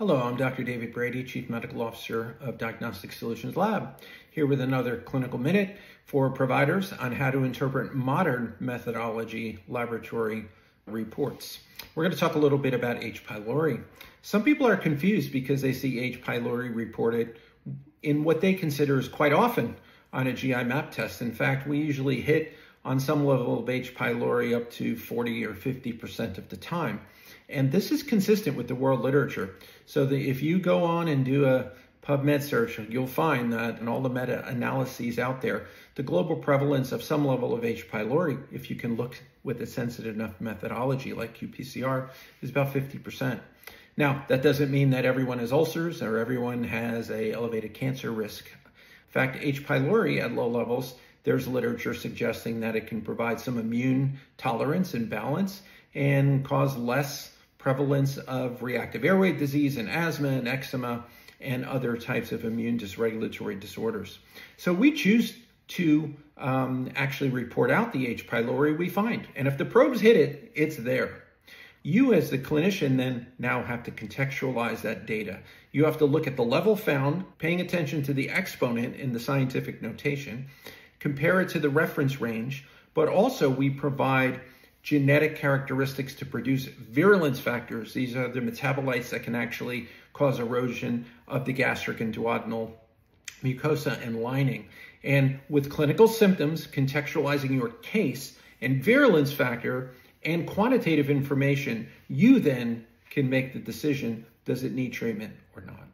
Hello, I'm Dr. David Brady, Chief Medical Officer of Diagnostic Solutions Lab, here with another clinical minute for providers on how to interpret modern methodology laboratory reports. We're going to talk a little bit about H. pylori. Some people are confused because they see H. pylori reported in what they consider is quite often on a GI-MAP test. In fact, we usually hit on some level of H. pylori up to 40 or 50% of the time. And this is consistent with the world literature. So that if you go on and do a PubMed search, you'll find that in all the meta-analyses out there, the global prevalence of some level of H. pylori, if you can look with a sensitive enough methodology like qPCR, is about 50%. Now, that doesn't mean that everyone has ulcers or everyone has a elevated cancer risk. In fact, H. pylori at low levels there's literature suggesting that it can provide some immune tolerance and balance and cause less prevalence of reactive airway disease and asthma and eczema and other types of immune dysregulatory disorders. So we choose to um, actually report out the H. pylori we find. And if the probes hit it, it's there. You as the clinician then now have to contextualize that data. You have to look at the level found, paying attention to the exponent in the scientific notation, compare it to the reference range, but also we provide genetic characteristics to produce virulence factors. These are the metabolites that can actually cause erosion of the gastric and duodenal mucosa and lining. And with clinical symptoms, contextualizing your case and virulence factor and quantitative information, you then can make the decision, does it need treatment or not?